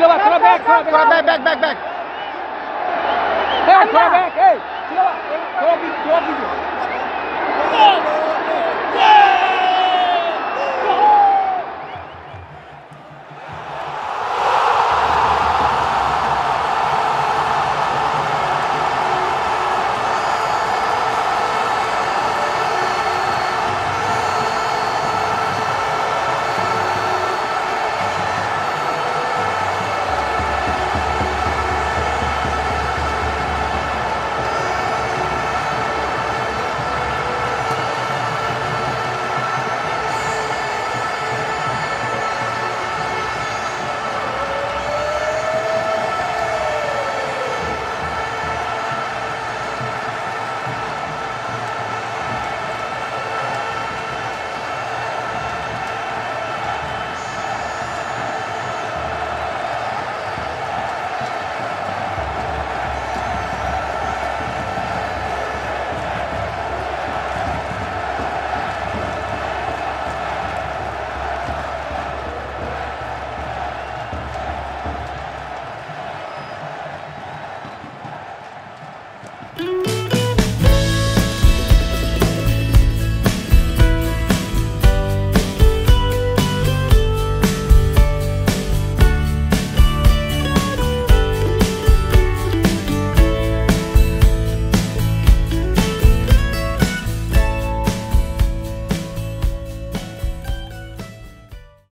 out, chill out, back, Throw back. back, back, back, back. Hey, chill out, back, hey, chill out. Throw a vídeo, throw a vídeo. Mm-hmm.